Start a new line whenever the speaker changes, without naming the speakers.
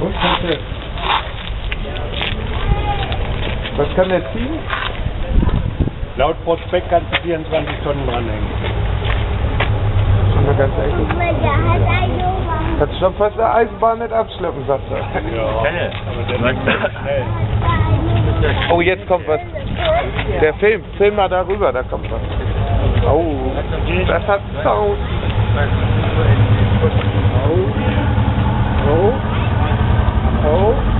Und Karte. Was kann der ziehen?
Laut Prospekt kannst du 24 Tonnen dranhängen.
Schon mal ganz ehrlich. Kannst schon fast eine Eisenbahn nicht abschleppen, sagt er.
Ja. Aber der ist schnell.
Oh, jetzt kommt was. Der Film, film mal darüber, da kommt was. Oh, das hat Sound. Oh. Hold. Hold.